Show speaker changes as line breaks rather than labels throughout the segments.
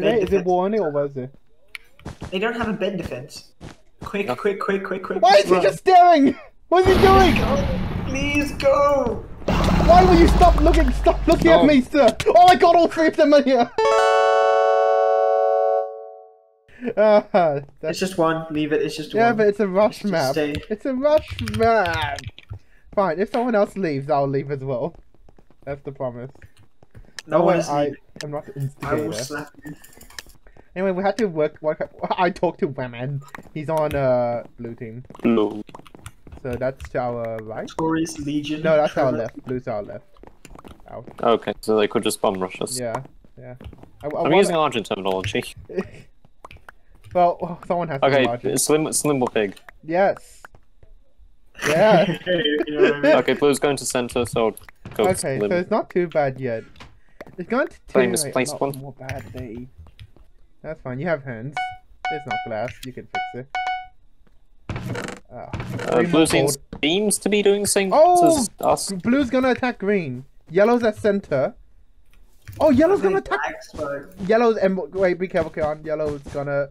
Do they? Is it
defense.
warning or was it?
They don't have a bed defense. Quick,
No.
quick, quick, quick, quick.
Why is he
run.
just staring? What's he doing?
Go, please go.
Why will you stop looking? Stop looking at me, sir! Oh my god, all three of them are here! Uh,
It's
that's,
just one. Leave it. It's just
yeah,
one.
Yeah, but it's a rush
Just
map.
stay.
It's a rush map! Fine, if someone else leaves, I'll leave as well. That's the promise.
No
Oh,
one
wait, I. I'm not the
I will
instigator.
slap you.
Anyway, we had to work. work I talked to Women. He's on uh blue team,
No.
so that's to our right.
Tories Legion.
No, that's our left. Blue's our left. Out.
Okay, so they could just bomb rush us.
Yeah, yeah. I, I
I'm
wanna-
using Argent terminology.
well, someone has to
Okay,
watch it.
Slim Slimble Pig.
Yes. Yeah.
you know I mean?
Okay, Blue's going to center, so go
okay,
Slim.
so it's not too bad yet. It's going to
Play
take
misplaced
a lot
one.
more bad day. That's fine. You have hands. It's not glass. You can fix it. Ah,
Uh, blue seems, seems to be doing the same
Oh!
as us.
Blue's gonna attack green. Yellow's at center. Oh, yellow's gonna attack. Yellow's em- wait. Be careful, Keon. Yellow's gonna.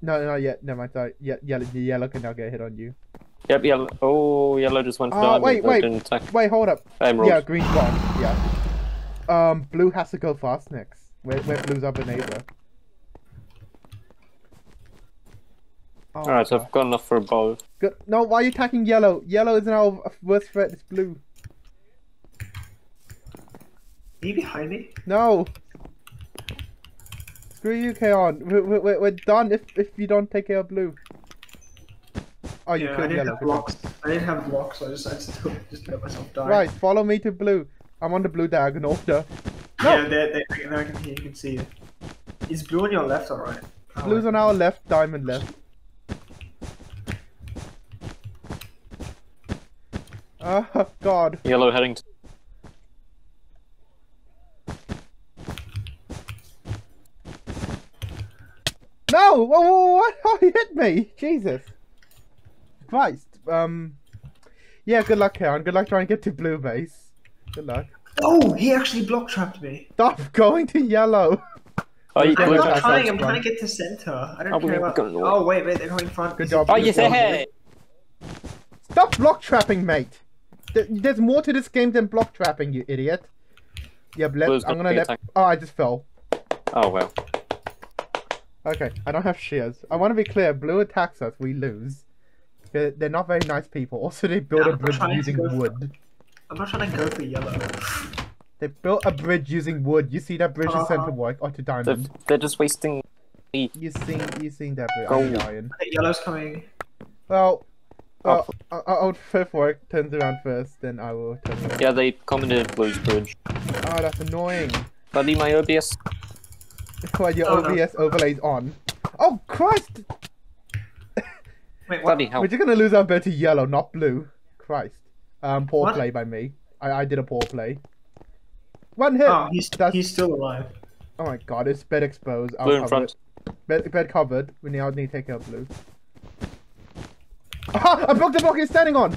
No, not yet. Never mind. Sorry. Ye- yellow, yellow can now get hit on you.
Yep, yellow. Oh, yellow just went
Oh,
diamond,
wait, wait. Wait, hold up.
emerald.
Yeah, green's gone. Yeah. Um, blue has to go fast next. Where, where blue's other neighbor. Oh,
Alright, so I've got enough for both.
Good. No, why are you attacking yellow? Yellow is our worst threat. It's blue.
Are you behind me?
No. Screw you, Keon. We're, we're, we're done if if you don't take care of blue. Oh, you
yeah, I
killed
didn't
yellow.
have
good
blocks. I didn't have blocks, so I just I just, just let myself die.
Right, follow me to blue. I'm on the blue diagonal. Duh.
Yeah,
No,
there, there, there I can hear, you can see it. Is blue on your left or right? Oh,
blue's on our left, diamond left. Oh God.
Yellow heading to...
No! Whoa, whoa, whoa, what? Oh, he hit me! Jesus. Christ. Um. Yeah, good luck, Karen. Good luck trying to get to blue base. Good luck.
Oh, he actually block trapped me.
Stop going to yellow.
Oh, you
I'm
I'm
not
not trying. I'm trying to get to center. I don't
Oh,
care
we're
about.
going-
Oh wait, wait, they're going front.
Good job.
Oh, yes,
Good job.
hey!
Stop block trapping, mate. There's more to this game than block trapping, you idiot. Yeah, let, I'm gonna
the
let.
attack.
Oh, I just fell.
Oh, well.
Okay, I don't have shears. I want to be clear. Blue attacks us, we lose. They're, they're not very nice people. Also, they build
Yeah,
a
I'm
bridge using
go for-
wood.
I'm not trying to go for yellow.
They built a bridge using wood. You see that bridge is sent
uh-huh.
oh, to work or to
They're,
diamond.
they're just wasting...
You seen you seen that bridge?
Go.
I'm dying.
Yellow's coming.
Well,
Oh.
uh, uh, uh I- I'll fifth work turns around first, then I will turn around.
Yeah, they commented Blue's bridge.
Oh, that's annoying.
Buddy, my OBS...
Well, your
Oh, no.
OBS overlays on. Oh Christ!
Wait, what?
Bloody hell.
We're just gonna lose our bet to yellow, not blue. Christ. Um, poor
What?
play by me. I, I did a poor play. One hit.
Oh, he's
That's-
he's still alive.
Oh my god, it's bed exposed. I'll
Blue in
cover
front.
Bed, bed covered. We now need to take out blue. Ah! I broke the block he's standing on!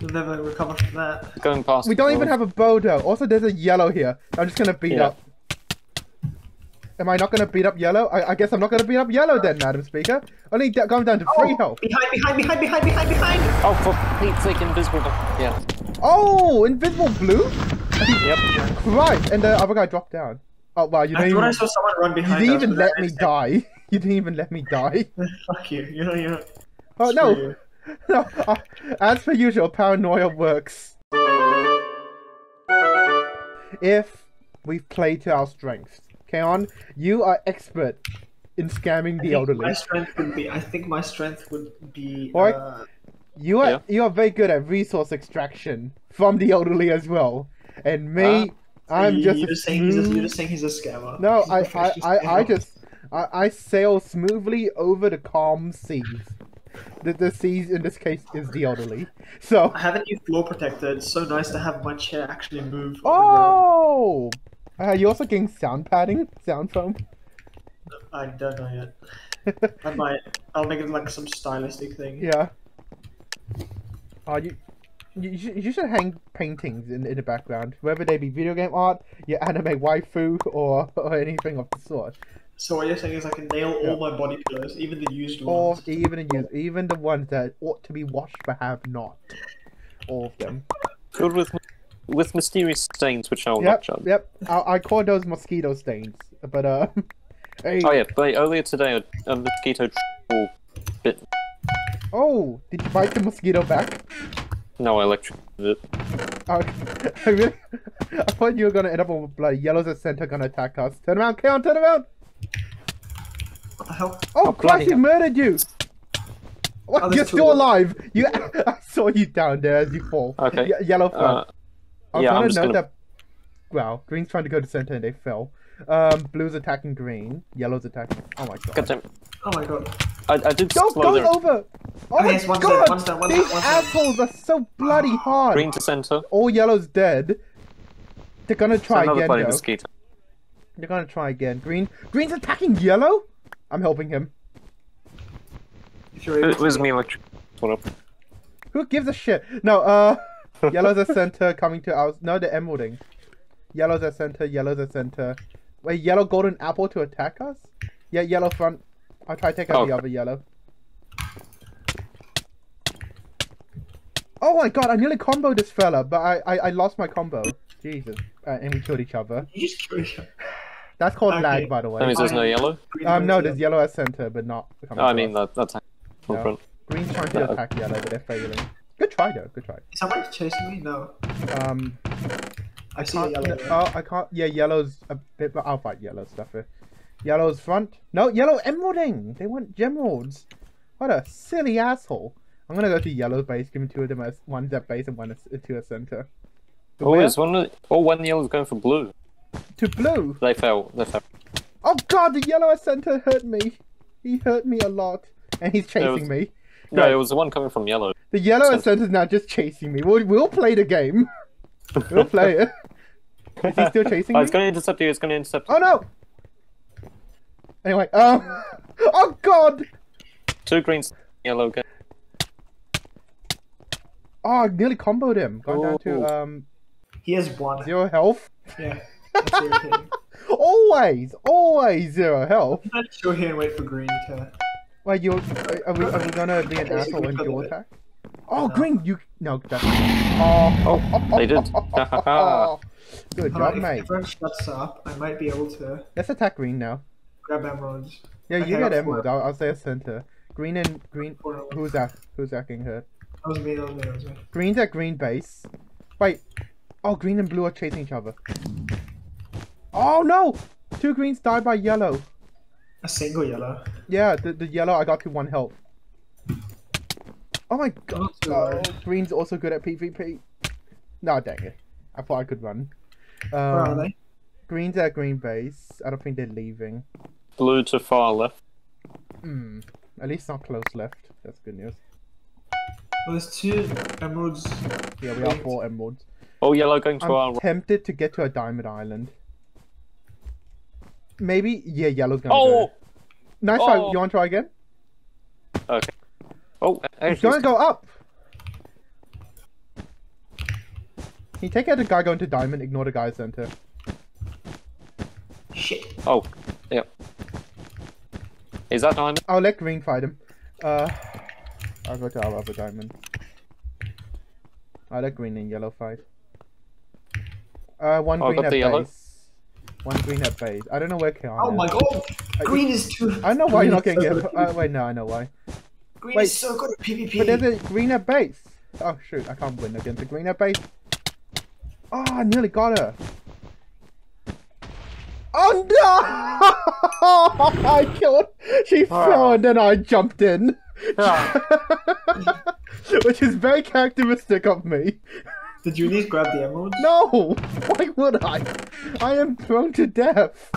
You'll never recover from that.
Going past...
We don't even have a bow though. Also, there's a yellow here. I'm just gonna beat
Yeah.
up. Am I not gonna beat up yellow? I, I guess I'm not gonna beat up yellow then, Madam Speaker. Only d- going down to three
Oh,
health.
Behind, behind, behind, behind, behind, behind!
Oh, for Pete's sake, invisible... Yeah.
Oh, invisible blue?
Yep.
Right, and the other guy dropped down. Oh wow, you
I
didn't
thought I
even,
saw someone run behind
you
didn't
even let me die. You didn't even let me die.
Fuck you. You know, you know.
Oh no,
you.
no. uh, as per usual, paranoia works. If we play to our strengths, Keon, you are expert in scamming
I
the elderly.
My strength would be. I think my strength would be.
Alright.
Uh,
You are
Yeah.
you are very good at resource extraction from the elderly as well. And me, I'm
you-
just
You're
a
just saying he's a, you're just saying he's a scammer.
No,
He's a
I, I, I, I just I, I sail smoothly over the calm seas. The, the seas in this case is the elderly. So
I have a new floor protector. It's so nice to have my chair actually move. on the.
Oh uh, you also getting sound padding? Sound foam?
I don't know yet. I might. I'll make it like some stylistic thing.
yeah. Are you You, you should, you should hang paintings in, in the background, whether they be video game art, your anime waifu, or, or anything of the sort.
So what you're saying is I can nail
Yeah.
all my body pillows, even the used
Or
ones.
even in use, even the ones that ought to be washed but have not. All of them.
Filled with with mysterious stains which I will
Yep,
not judge.
yep. I, I call those mosquito stains. But uh, hey.
Oh yeah, but earlier today a, a mosquito triple bit.
Oh, did you bite the mosquito back?
No, I electrocuted it.
Oh, I really, I thought you were gonna end up with bloody yellows at center gonna attack us. Turn around, Keon, turn around!
What the hell?
Oh,
Oh,
Christ, he murdered you! What?
Oh,
You're still alive! You, I saw you down there as you fall.
Okay.
Ye- yellow front.
Uh,
I was
yeah,
trying
I'm
to
just
note
gonna-
that. Well, green's trying to go to center and they fell. Um, blue's attacking green. Yellow's attacking. Oh my god.
goddamn,
Oh my god.
I, I did
Go,
slow
go
there.
over! Oh my
yes, one's
god!
dead, one's dead, one's
These
dead, one's dead.
assholes are so bloody hard!
Green to center.
All yellow's dead. They're gonna
So
try
another
again
bloody
though.
mosquito.
They're gonna try again. Green. Green's attacking yellow. I'm helping him.
If
It was me electric. What up?
Who gives a shit? No. Uh, yellow's at center coming to our. No, the emeralding. Yellow's at center. Yellow's at center. Wait, yellow golden apple to attack us? Yeah, yellow front. I'll try to take out the
Oh.
other yellow. Oh my god, I nearly comboed this fella, but I, I, I lost my combo. Jesus. Uh, and we killed each other.
You just kill each other.
That's called
Okay.
lag, by the way.
That means there's no yellow.
Um, no, there's yellow at center, but not. coming
Oh, I mean
us.
that that's from
No.
front.
Green's trying to
No.
attack yellow, but they're failing. Good try though. Good try.
Is someone chasing me? No.
Um,
I see a
can't,
yellow.
oh, I can't. Yeah, yellow's a bit. But I'll fight yellow stuff. Here. Yellow's front. No, yellow emeralding. They want gemeralds. What a silly asshole. I'm gonna go to yellow base. Give me two of them as one's at base and one is to a center. To
Oh,
where?
there's one. of- Oh, one yellow's going for blue.
To blue.
They fell. They fell.
Oh god, the yellow at center hurt me. He hurt me a lot, and he's chasing
was-
me.
No,
Right.
it was the one coming from yellow.
The yellow at
Center.
center's now just chasing me. We'll, we'll play the game. We'll play it. Is he still chasing
Oh,
me?
it's going to intercept you. It's going to intercept.
Oh no! Anyway, um, oh god!
Two greens, yellow. Again.
Oh, I nearly comboed him. Going down to um
He has one.
zero health.
Yeah.
Always, always zero health.
I'm not sure here and wait for green to.
Wait, you are we, are we gonna be an asshole and dual
do
attack? Oh,
No.
green, you no. That's, oh,
oh, Oh, they did.
Oh, oh, Good
Hold
job,
on, if
mate.
everyone shuts up, I might be able to
Let's attack green now.
grab emeralds.
Yeah,
Okay,
you get
I'll
emerald. I'll, I'll say a center. Green and green. Who's that? Who's that getting hurt?
That was me, that was me, that was me.
Green's at green base. Wait. Oh, green and blue are chasing each other. Oh no! Two greens died by yellow.
A single yellow.
Yeah, the, the yellow I got to one health. Oh my god. Oh, green's also good at PvP. No, dang it. I thought I could run. Um,
Where are they?
Green's at green base. I don't think they're leaving.
Blue to far left.
Hmm. At least not close left. That's good news.
Well, there's two emeralds.
Yeah, we are
Wait.
four emeralds.
Oh, yellow going to our
I'm
right.
tempted to get to a diamond island. Maybe, yeah, yellow's gonna
Oh,
go. Nice try.
Oh.
You want to try again?
okay. Oh,
It's gonna go up. Can you take out the guy going to diamond? Ignore the guy center.
Shit.
oh, yeah. Is that diamond?
I'll let green fight him. Uh, I'll go to our other diamond. I'll let green and yellow fight. Uh, one
Oh,
green
got
at
the yellow.
Base. One green at base. I don't know where Kaon
Oh
is.
my god! Green is too.
I know why you're not getting
so
it. Uh, wait, no, I know why.
Green
wait.
is so good at PvP.
But there's a green at base. Oh shoot, I can't win against a green at base. Oh, I nearly got her. Oh no! I killed. She ah. fell and then I jumped in, ah. which is very characteristic of me.
Did you at least grab the emeralds?
No, why would I? I am prone to death.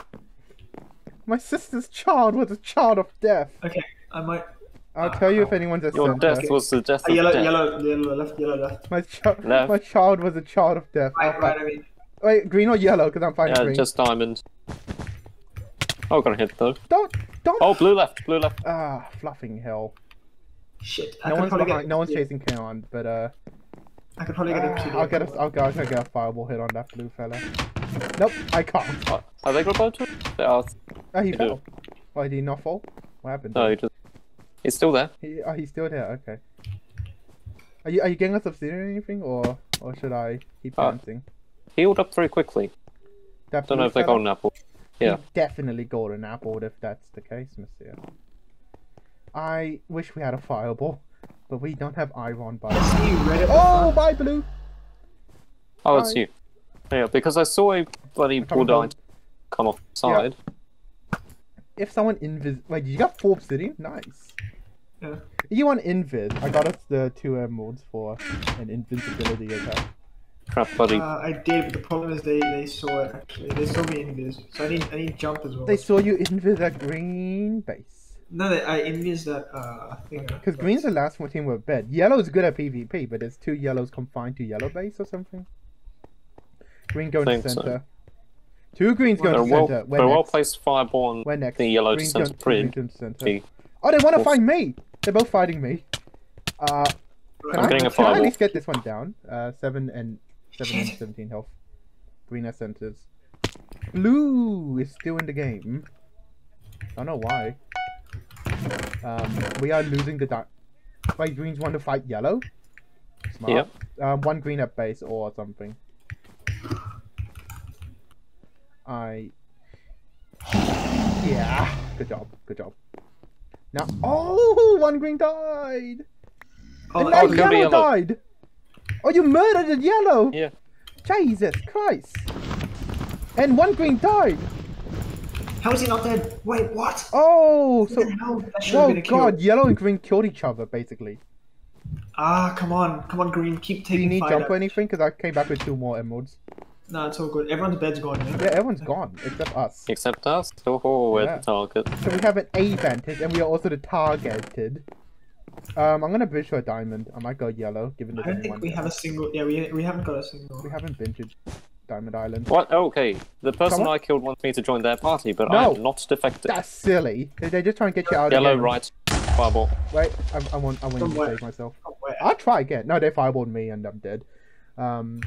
My sister's child was a child of death.
Okay, I might.
I'll tell you if anyone's a
Your
center.
death was the death
Uh,
of death.
yellow, yellow, left, yellow, left.
My, chi-
Left.
my child was a child of death.
Right,
I'll
right. I mean,
Wait, green or yellow? Because I'm fighting
Yeah,
green.
just diamond. Oh, got a hit though.
Don't, don't.
Oh, blue left, blue left.
Ah, fluffing hell.
shit. I
No one's
probably
behind.
get-
No one's
yeah.
chasing Kaon, but uh,
I could probably get
Ah,
obsidian.
I'll get a, I'll, go, I'll get a fireball hit on that blue fella. Nope, I can't.
Uh, Are they about to? They are.
Oh, he
You
fell. Why did he not fall? What happened?
No, he just. He's still there.
He, oh, he's still there. Okay. Are you are you getting us obsidian or anything, or or should I keep
Uh,
dancing?
Healed up very quickly.
That
Don't know if they
fella?
got an apple.
He
Yeah.
definitely golden apple if that's the case, Monsieur. I wish we had a fireball, but we don't have iron
I
by.
see you red at the
Oh,
front.
bye, blue.
Oh, it's you. Yeah, because I saw a bloody
Come
bull
on.
die come off the side.
If someone invis, wait, you got four obsidian? Nice.
Yeah.
You want invis? I got us the two emeralds for an invincibility attack.
Crap, buddy.
Uh, I did, but the problem is they, they saw it actually. They saw me invis, so I need I need jump as well.
They saw you invis at green base.
No, they, I invis that uh thing.
Because green's the last one team with bed. Yellow's good at PvP, but there's two yellows confined to yellow base or something. Green going to
Think so.
center. Two greens going
They're
to
well,
center.
they're
Where
well placed fireball and
Where next?
the yellow to
Green's
center
going- two greens going to center. Oh, they want to
Wolf.
find me. They're both fighting me. Uh, can
I'm
I,
getting a
can I at least get this one down? Uh, seven and seven and seventeen health. Green at centers. Blue is still in the game. I don't know why. Um, we are losing the di- Wait, greens want to fight yellow. Smart.
Yep.
Um, one green at base or something. I. Yeah. Good job. Good job. Now, oh, one green died.
Oh,
and now
oh,
yellow,
yellow.
died. Oh, you murdered the yellow.
Yeah.
Jesus Christ. And one green died.
How is he not dead? Wait, what?
Oh, so.
The hell? That should have
Oh
been a kill.
God! Yellow and green killed each other basically.
Ah, come on, come on, green, keep
Do you
taking
need
fire.
jump or anything? Because I came back with two more emeralds.
No, it's all good. Everyone's bed's gone. Yeah?
Yeah, everyone's gone except us.
Except us. Oh, we're
Yeah.
the target.
So we have an advantage, and we are also the targeted. Um, I'm gonna bridge to a diamond. I might go yellow, given
the.
I
don't think
one.
we have a single. Yeah, we we haven't got a single.
We haven't been to Diamond Island.
What? Oh, okay. The person
Come on.
I killed wants me to join their party, but
No.
I am not defected.
That's silly. They- They're just trying to get you out.
Of
Yellow,
right. Fireball.
Wait, I, I want, I want
From
to save myself.
Wait.
I'll try again. No, they fireballed me and I'm dead. Um,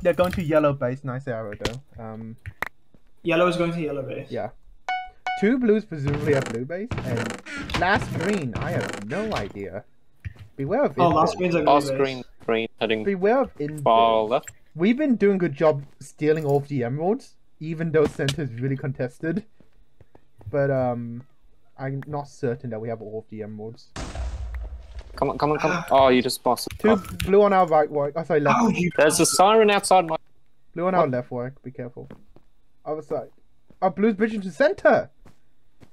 they're going to yellow base. Nice arrow though. Um,
Yellow is going to yellow base.
Yeah. two blues presumably are blue base, and last green I have no idea. Beware of
Oh,
invis.
last green's a green
Last
base.
green, green, heading
Beware of invis.
far left.
We've been doing a good job stealing all of the emeralds, even though center is really contested. But um, I'm not certain that we have all of the emeralds.
Come on, come on, come on. Oh, you just busted.
Two
Oh,
blue on our right work. Oh, sorry, left.
Oh, you.
there's a siren outside my.
Blue on our left work. Be careful. Other side. Our blue's bridging to center.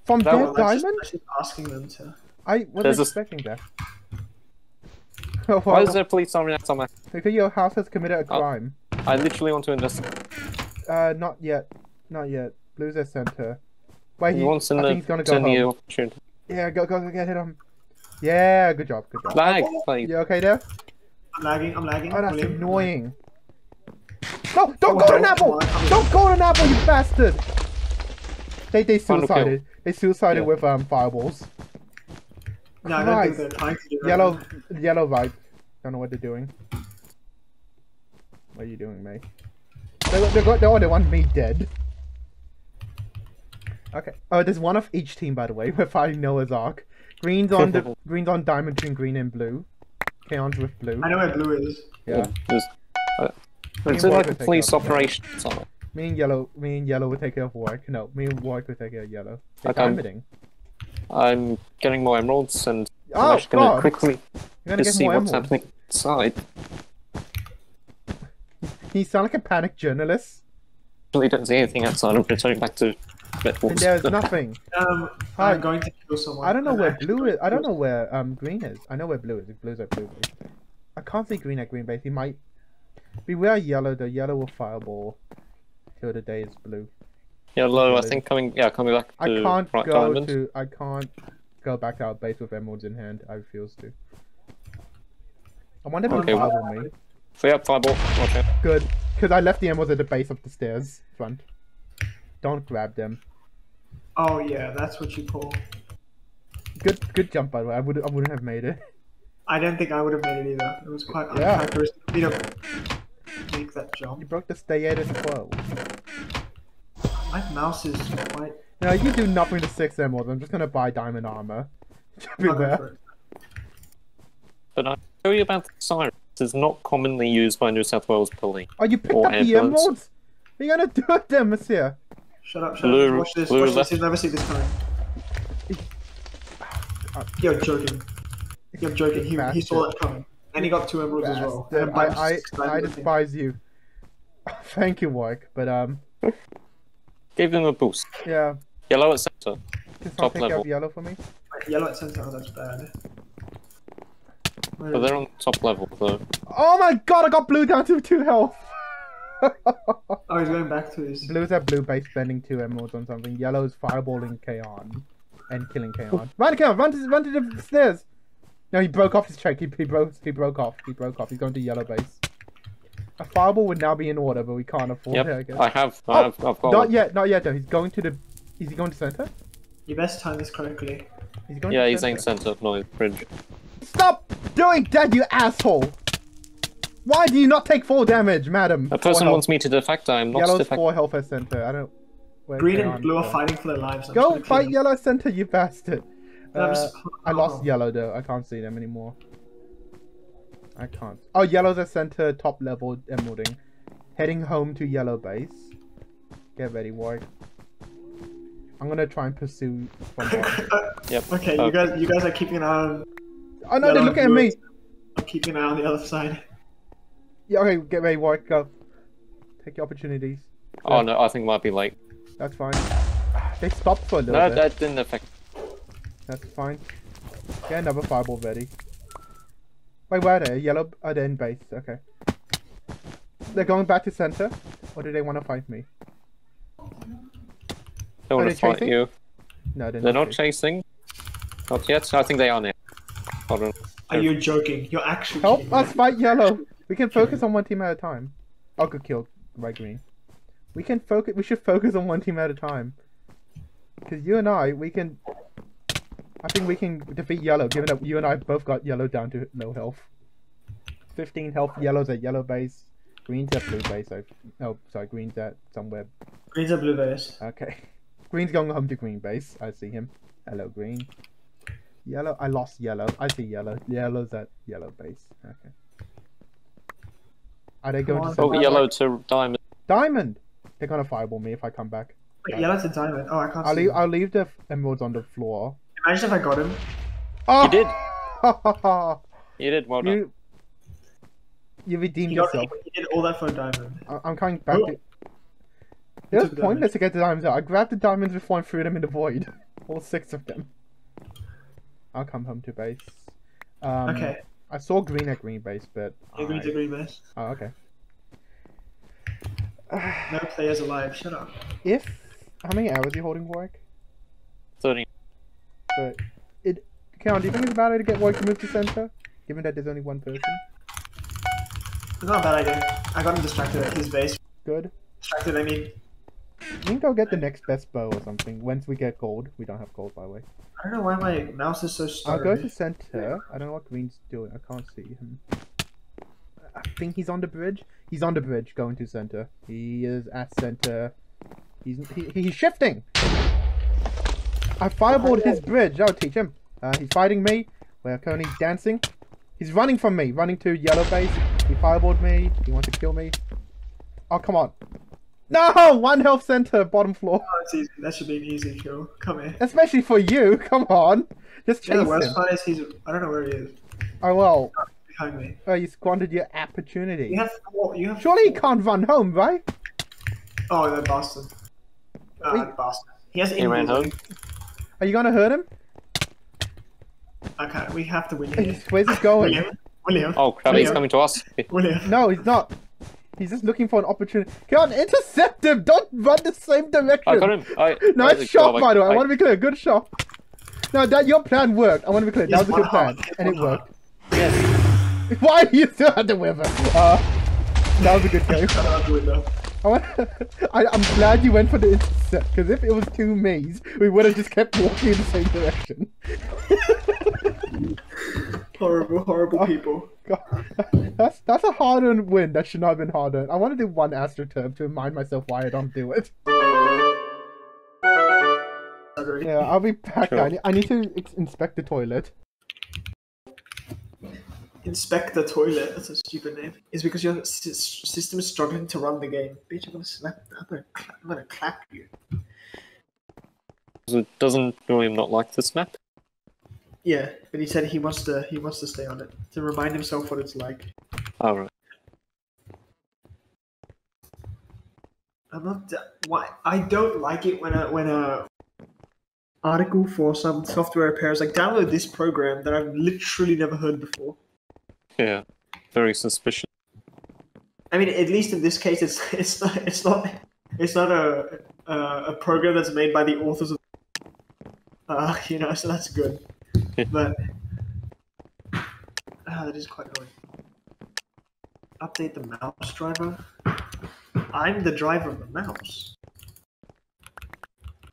From
That
dead
one-
just-
diamond.
that's just asking them to.
I wasn't
There's a-
expecting that. Oh,
Why
wow.
is there a police siren outside my?
Because your house has committed a
Oh.
crime.
I literally want to investigate.
Uh, not yet. Not yet. Blue's at center. Wait,
He
he,
wants
I
in
think he's gonna go home.
opportunity.
Yeah, go, go, go, get hit him. Yeah, good job, good job.
Lag, like,
You okay there?
I'm lagging. I'm lagging.
Oh, that's
William.
annoying. No, don't
Oh,
go to
don't.
Apple! Don't go to Apple, you bastard! They they suicided. They suicided
Yeah.
with um fireballs.
No, I don't think they're trying to do that.
Yellow, yellow vibe. Don't know what they're doing. What are you doing, mate? They they got they, oh, they want me dead. Okay. Oh, there's one of each team, by the way. We're fighting Noah's Ark. Green's on the green's on diamond between green and blue. Chaos with blue.
I know where blue is.
Yeah.
there's, uh,
Me
it's like a police
up, yeah.
operation. Something.
Me and yellow. Me and yellow will take care of white. No, me and white will take care of yellow. They're
Okay.
diamonding.
I'm getting more emeralds and
Oh,
I'm actually gonna
God.
quickly
gonna
just see what's
emeralds.
happening inside.
You sound like a panic journalist.
Really don't see anything outside. I'm returning back to
And
Bedwars.
there's nothing.
Um,
Hi.
I'm going to kill someone.
I don't know where blue is. I don't know where um green is. I know where blue is. If blue's at blue base. I can't see green at green base. He might. Beware yellow. The yellow will fireball. Till the day is blue.
Yellow, I think coming. Yeah, coming back
I can't
right
go
diamond.
to. I can't go back to our base with emeralds in hand. I refuse to. I wonder if
Okay,
he'll
well-
fireball me.
So yeah, fireball. Watch out.
Good, because I left the emeralds at the base of the stairs front. Don't grab them.
Oh yeah, that's what you call.
Good, good jump by the way. I would, I wouldn't have made it.
I don't think I would have made it either. It was quite
Yeah.
uncharacteristic. me to make that jump.
You broke the status quo.
My mouse is quite.
No, you do nothing to six emeralds. I'm just gonna buy diamond armor.
I'm not going
Everywhere.
for.
But I tell you about the siren. It's not commonly used by New South Wales police.
Oh, you picked
Or
up the emeralds? What are you gonna do with them, monsieur?
Shut up, shut
Blue-
up. Watch this.
blue
Watch this.
left.
You'll never see this coming. You're joking. You're joking. He, he saw that coming. And he got two emeralds as well.
Bastard. I, I, I despise you. Thank you, Warwick. But um,
Gave them a boost.
yeah.
Yellow at center.
Just
Top
not
level.
out yellow for me.
Wait, Yellow at center. Oh, that's bad. Eh?
But they're on top level though.
Oh my god, I got blue down to two health.
Oh, he's going back to his.
Blue's at blue base spending two emeralds on something. Yellow's fireballing Kaon and killing Kaon. Run, Kaon, run to run to the stairs. No, he broke off his check. He, he broke he broke off. He broke off. He's going to yellow base. A fireball would now be in order, but we can't afford it. I guess.
I have. I
Oh,
have. I've got.
Not
one.
yet, not yet though. He's going to the. Is he going to center?
You best time this correctly.
He's going.
Yeah,
to
he's
center.
saying center, not his bridge.
Stop doing that, you asshole! Why do you not take full damage, madam?
A person
Four
wants me to defect. I am
health.
not
Yellow's
defect.
four health at center. I don't. where
Green and blue are fighting for their lives. I'm
Go fight yellow center, you bastard. Uh, I lost yellow though. I can't see them anymore. I can't. Oh, yellow's at center, top level emeralding. Heading home to yellow base. Get ready, Warwick. I'm gonna try and pursue from
Yep.
Okay,
Oh.
you guys, you guys are keeping an eye on.
Oh no, they're looking at me!
blue. I'm keeping an eye on the other side.
Yeah, okay, get ready, Warwick, go. Take your opportunities.
Oh no, I think it might be late.
That's fine. They stopped for a little
No,
bit.
that didn't affect.
That's fine. Get another fireball ready. Wait, where are they? Yellow oh, are they in base? Okay. They're going back to center? Or do they want to fight me?
They want to fight
chasing?
you.
No, they're,
They're
not.
not chasing. Not yet. I think they are now. Hold on.
Are you joking? You're actually
Help
kidding
us fight yellow! We can focus on one team at a time. Oh, I could kill by green. We can focus. We should focus on one team at a time. Because you and I, we can. I think we can defeat yellow, given that you and I both got yellow down to no health. 15 health, yellow's at yellow base, green's at blue base. So, oh, sorry, green's at somewhere.
Green's at blue base.
Okay. Green's going home to green base. I see him. Hello, green. Yellow, I lost yellow. I see yellow. Yellow's at yellow base. Okay. Are they going
Come
to
on.
Oh, yellow to diamond.
Diamond! They're gonna fireball me if I come back.
Wait, yellow's a diamond. Oh, I can't
I'll
see.
leave.
him.
I'll leave the emeralds on the floor.
Imagine if I got him.
Oh!
You did.
did.
You did. Well done.
you. You redeemed
He, got,
yourself.
You did all that for a diamond.
I- I'm coming back
Oh.
to. It was pointless to get the diamonds out. I grabbed the diamonds before and threw them in the void. All six of them. I'll come home to base. Um,
okay,
I saw green at green base, but.
yeah, green's
I-
a green base.
Oh, okay.
No players alive. Shut up.
If how many hours are you holding Warwick?
Thirty.
But it, Keon, do you think it's a bad idea to get Warwick to move to center, given that there's only one person?
It's not a bad idea. I got him distracted at his base.
Good.
Distracted, I mean,
We can go get the next best bow or something. Once we get gold, we don't have gold by the way.
I don't know why my mouse is so
I'll go to center. I don't know what Green's doing. I can't see him. I think he's on the bridge. He's on the bridge, going to center. He is at center. He's he, he's shifting. I fireballed his bridge. I'll teach him. Uh, he's fighting me. We're currently dancing. He's running from me, running to yellow base. He fireballed me. He wants to kill me. Oh come on! No, one health center, bottom floor.
Oh, it's easy. That should be an easy kill. Come here.
Especially for you. Come on, just
Yeah,
chase
the worst
him.
part is he's. I don't know where he is.
Oh well.
Behind me.
Oh, you squandered your opportunity.
You have four. You have.
Surely he can't run home, right?
Oh, that bastard. Uh,
Wait.
bastard. He has
He ran home.
Are you gonna hurt him?
Okay, we have to win here.
Where's he going?
William. William.
Oh crap! He's coming to us.
William.
No, he's not. He's just looking for an opportunity. Come on, intercept him! Don't run the same direction!
I got him. I,
Nice
I-
shot, by the way. I,
I-
want to be clear. Good shot. No, that your plan worked. I want to be clear. That was a good plan,
heart.
and it
One
worked.
Yes.
Why are you still at the river? Uh, that was a good game.
Shut out the window.
I want. I, I'm glad you went for the intercept because if it was two maze, we would have just kept walking in the same direction.
Horrible, horrible
Oh.
people.
God, that's that's a hard-earned win. That should not have been hard-earned. I want to do one astroturf to remind myself why I don't do it. Yeah, I'll be back.
Sure.
I, need, I need to inspect the toilet.
Inspect the toilet. That's a stupid name. It's because your s- system is struggling to run the game. Bitch, I'm gonna slap. I'm gonna, cla- I'm gonna clap you.
So Doesn't William not like this map?
Yeah, but he said he wants to. He wants to stay on it to remind himself what it's like.
All right.
I'm not. Why? I don't like it when a when a article for some software repair is like download this program that I've literally never heard before.
Yeah. Very suspicious.
I mean, at least in this case, it's it's not it's not it's not a a, a program that's made by the authors of. Uh, you know, so that's good. but ah, that is quite annoying. Update the mouse driver. I'm the driver of the mouse.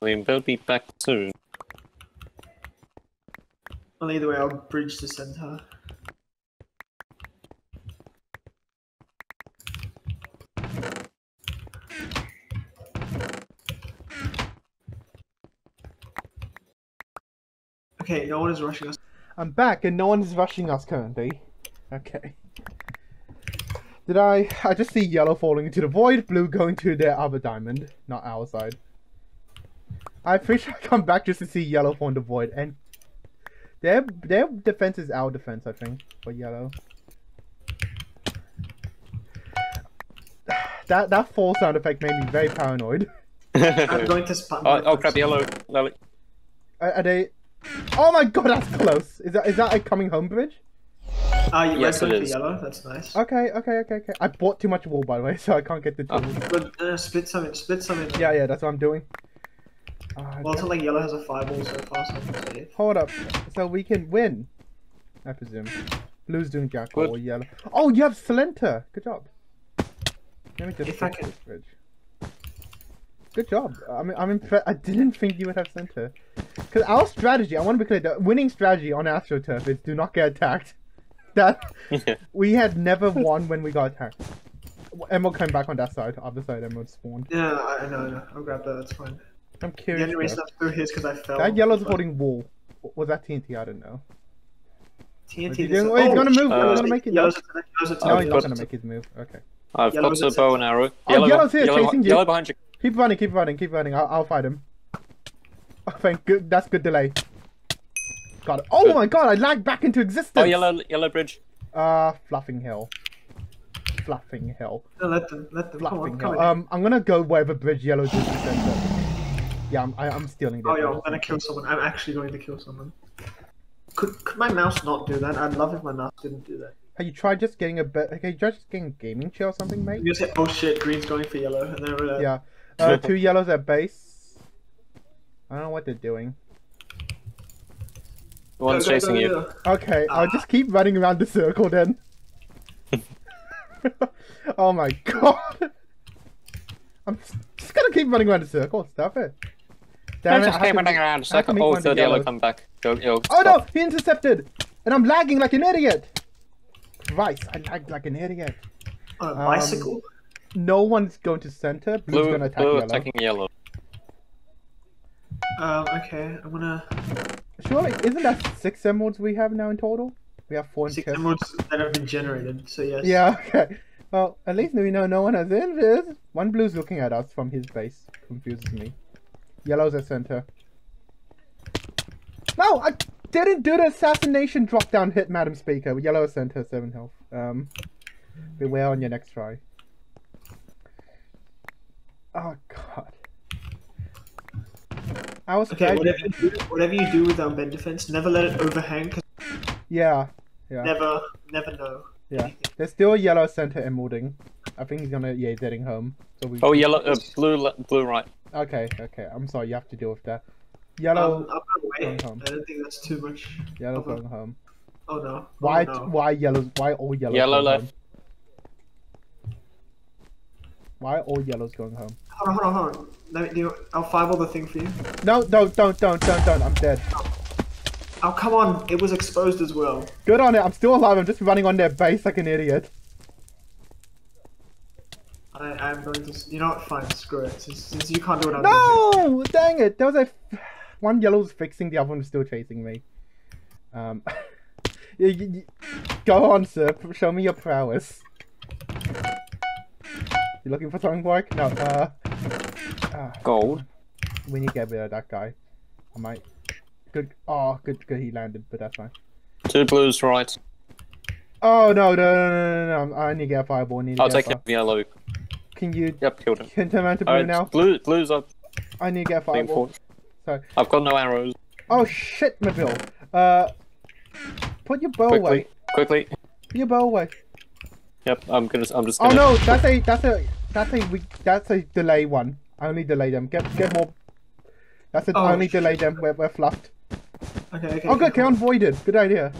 William better be back soon.
Well, either way, I'll bridge the center. Okay, no one is rushing us.
I'm back and no one is rushing us currently. Okay. Did I? I just see yellow falling into the void, blue going to their other diamond, not our side. I pretty sure I come back just to see yellow fall in the void, and their their defense is our defense, I think, for yellow. That that fall sound effect made me very paranoid.
I'm going to spam.
oh, oh crap, yellow. Lily.
Are, are they? Oh my god, that's close. Is that is that a coming home bridge?
Ah, you
Yes,
went for
is.
yellow. That's nice.
Okay, okay, okay, okay. I bought too much wool by the way, so I can't get the
Oh.
But uh, split some in. Split some in.
Yeah, yeah, that's what I'm doing. Uh,
Well, it's not like yellow has a fireball so far, so I'm safe.
hold up, so we can win. I presume. Blue's doing jack
Good.
or yellow. Oh, you have Slenter. Good job. Let me just
If I can-
this bridge. Good job. I'm I'm impressed. I didn't think you would have Center. Because our strategy, I want to be clear, the winning strategy on AstroTurf is do not get attacked. That we had never won when we got attacked. Emerald came back on that side, other side Emerald spawned.
Yeah, I I know. I know. I'll grab that. That's fine.
I'm curious.
The
curious.
only reason. I threw his because I fell.
That yellow's
but
holding wool. Was that TNT? I don't know.
TNT.
What's he doing? Oh, he's gonna move.
Uh,
He's gonna make it.
Yellow's
No,
attack, yellow's
no,
Oh,
he's not gonna make his move. Okay.
I've
Yellow
got
is
the bow and arrow.
Oh,
Yellow,
yellow's here,
yellow,
chasing you.
yellow behind you.
Keep running. Keep running. Keep running. I'll, I'll fight him. Oh, thank good. That's good delay. Got it. Oh
Good.
my god! I lagged back into existence.
Oh, yellow, yellow bridge.
Uh, fluffing hill. Fluffing hill.
No, let them. Let them. Come
Fluffing
on, come
hill.
on.
Um, I'm gonna go wherever bridge yellow is center. Yeah, I'm. I, I'm stealing
oh yeah, I'm gonna kill someone. I'm actually going to kill someone. Could could my mouse not do that? I'd love if my mouse didn't do that.
Have you tried just getting a bit? Have you just getting a gaming chair or something, mate?
You just say, oh shit, green's going for yellow, and then we're
Yeah. Uh, two yellows at base. I don't know what they're doing.
One's
Go, go,
chasing
go,
you.
go.
Okay, I'll
Ah.
just keep running around the circle then. oh my god. I'm just gonna keep running around the circle. Stop it. Damn it,
just
I
keep running
make-
around.
I have to
Second,
make
oh,
one of the
third yellow
yellows.
come back. Go, yo.
Oh no, he intercepted! And I'm lagging like an idiot! Christ, I lagged like an idiot.
Uh, bicycle.
No one's going to center. Blue's
Blue,
gonna attack
blue
yellow.
attacking yellow.
Um, okay, I'm gonna
Surely, isn't that six emeralds we have now in total? We have four
six emeralds that have been generated. So yes.
Yeah, okay. Well, at least we know no one has invis. One blue's looking at us from his base. Confuses me. Yellow's at center. No, I didn't do the assassination drop down hit, Madam Speaker. Yellow at center, 7 health. Um, beware on your next try. Oh, God. I was
Okay, whatever you do, whatever you do with um, bed defense, never let it overhang. Cause
Yeah, yeah.
never, never know.
Yeah, there's still a yellow center emeralding. I think he's gonna yeah he's heading home. So we.
Oh, yellow, uh, blue, blue right.
Okay, okay. I'm sorry, you have to deal with that.
Um,
Yellow,
I'm gonna wait.
going home.
I don't think that's too much.
yellow going home.
Oh no.
Why?
Oh, no.
Why yellows? Why all
yellow?
Yellow
left.
home? Why are all yellows going home?
Hold on, hold on, hold on. Let me do. I'll fireball the thing for you.
No, don't, don't, don't, don't, don't. I'm dead.
Oh come on! It was exposed as well.
Good on it. I'm still alive. I'm just running on their base like an idiot.
I, I'm going to. You know what? Fine. Screw it. Since, since you can't do it,
No! Dang it! There was a one yellow's fixing, the other one was still chasing me. Um, you, you, you- go on, sir. Show me your prowess. You looking for something, Warwick? No. Uh, uh,
Gold.
we need to get rid of that guy. I might. Good. Oh, good. Good. He landed, but that's fine.
Two blues right.
Oh no! No! No! No! no, no. I need to get a fireball. I need to
I'll
get a
take him yellow.
Can you?
Yep, killed him.
Can turn around to blue
Alright,
now?
blue, blues are
I need to get a fireball. Sorry.
I've got no arrows.
Oh shit, Mabil. Uh, put your bow
Quickly,
away.
quickly.
Put your bow away.
Yep, I'm gonna. I'm just
Oh
gonna.
no, that's a that's a that's a weak that's a delay one. I only delay them. Get get more. That's a
Oh,
I only
sh-
delay them. We're, we're fluffed.
Okay. Okay.
Oh good,
okay,
count voided. Good idea.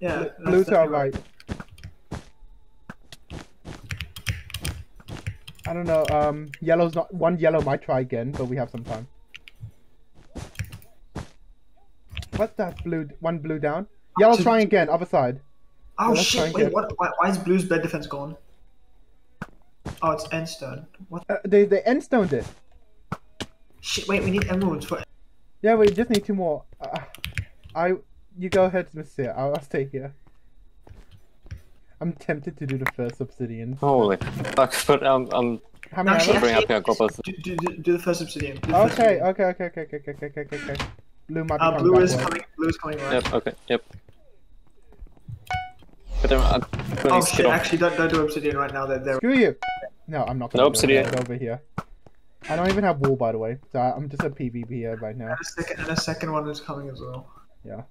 Yeah. that's
Blues are right. I don't know. Um, yellow's not one. Yellow might try again, but we have some time. What's that blue? One blue down. Yellow
Two-
trying again. Other side.
Oh
let's
shit! Wait, what? Why, why is Blue's bed defense gone? Oh, it's endstone. What?
Uh, they they end stoned it.
Shit! Wait, we need emeralds for.
Yeah, we just need two more. Uh, I, you go ahead, Monsieur. I'll, I'll stay here. I'm tempted to do the first obsidian.
Holy fuck! But um, I'm
How many?
Actually,
hours?
bring up here, got.
Do, do, do, do the first obsidian. The
Okay,
obsidian.
okay, okay, okay, okay, okay, okay, okay, okay. Blue might be
Uh,
coming
blue is coming. Blue is coming right.
Yep. Okay. Yep. But I'm gonna
Oh shit!
off.
Actually, don't don't do obsidian right now. They're, they're
Screw you. No, I'm not gonna
No
do it.
obsidian.
It's over here. I don't even have wool, by the way. So I'm just a PvP here right now.
and a second and a second one is coming as well.
Yeah.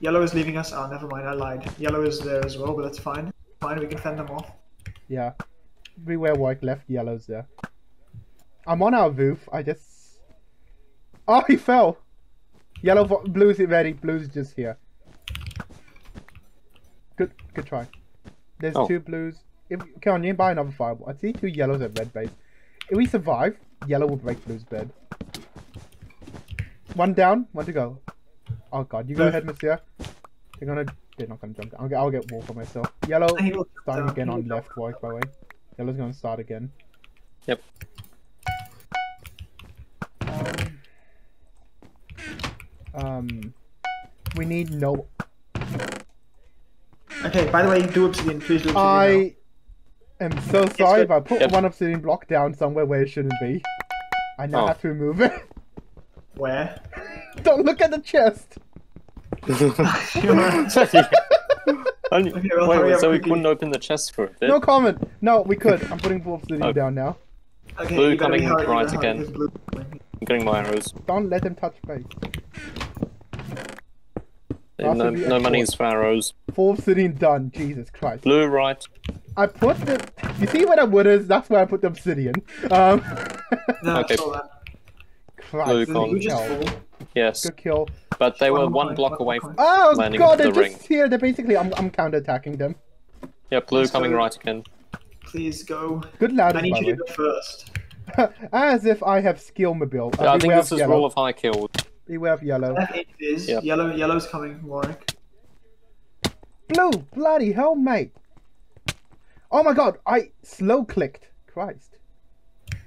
Yellow is leaving us. Oh, never mind. I lied. Yellow is there as well, but that's fine. Fine, we can fend them off.
Yeah. Everywhere white left, yellow's there. I'm on our roof. I just. Oh, he fell. Yellow, vo- blue's ready. Blue's just here. Good, good try. There's
Oh.
two blues. If come on, you can buy another fireball. I see two yellows at red base. If we survive, yellow will break blue's bed. One down, one to go. Oh god, you go ahead, Monsieur. They're gonna. They're not gonna jump down. I'll get, I'll get wool for myself. Yellow
He will jump
starting
down,
again on left, white, by the way. Yellow's gonna start again.
Yep.
Um, um, we need no.
Okay. By the way, do obsidian. Please do obsidian. now.
I am so sorry if I put
Yep.
one obsidian block down somewhere where it shouldn't be. I now
Oh.
have to remove it.
Where?
Don't look at the chest.
Only,
Okay, well,
wait,
hurry up
so we couldn't open the chest for a bit.
No comment. No, we could. I'm putting full obsidian
Oh.
down now.
Okay,
Blue coming right
gotta hurry,
again.
because blue is coming.
I'm getting my arrows.
Don't let them touch base.
No,
That should be
no
excellent.
monies for arrows.
Full obsidian done. Jesus Christ.
Blue right.
I put the. You see where the wood is? That's where I put the obsidian. Um.
No,
Okay.
I saw that.
Christ.
Blue
Did
con.
you just
hell.
fall?
Yes,
Good kill.
but they were
One
one
point,
block
one
away.
point.
From...
Oh
Landing
god,
into
they're
the
just here. They're basically. I'm. I'm counterattacking them.
Yeah, blue
Let's
coming
go.
right again.
Please go.
Good lad,
I need
the
you to go first.
As if I have skill mobile.
Yeah, I think
beware
this is
yellow.
rule of high kills.
Beware of yellow.
Left it is.
Yep.
Yellow. Yellow's coming, Warwick.
Blue, bloody hell, mate. Oh my god, I slow clicked. Christ.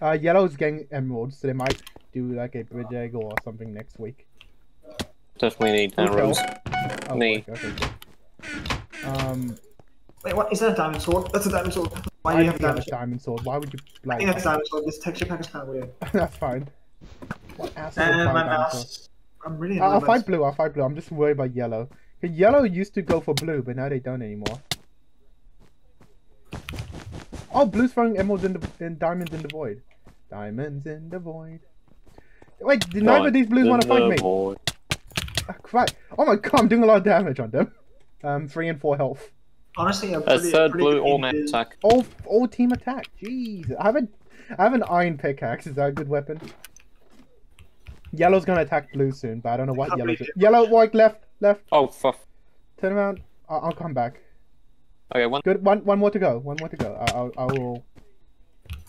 Uh, yellow's getting emeralds, so they might do like a bridge egg or something next week.
Definitely need
Who
arrows.
Oh,
Me.
Okay. Um,
Wait, what? Is that a diamond sword? That's a diamond sword. Why
I
do you have a
think have
diamond
a
sword?
diamond sword. Why would you
I
like?
think that's a diamond sword. This texture pack is kind of weird.
That's fine. What asshole would
And my
a sword?
mouse. I'm really.
I'll, I'll fight blue. I'll fight blue. I'm just worried about yellow. 'Cause Yellow used to go for blue, but now they don't anymore. Oh, blue's throwing emeralds in the in diamonds in the void. Diamonds in the void. Wait, did neither of these blues want to fight me?
Void.
Ah, crap. Oh my god, I'm doing a lot of damage on them. Um, three and four health.
Honestly, a
A
pretty,
third
pretty
blue all
team
man attack.
All all team attack. Jeez, I have a I have an iron pickaxe. Is that a good weapon? Yellow's gonna attack blue soon, but I don't know what
Can't
yellow's.
believe.
Yellow, white, left, left.
Oh fuck.
Turn around. I'll, I'll come back.
Okay, one.
Good. One. One more to go. One more to go. I, I'll. I will.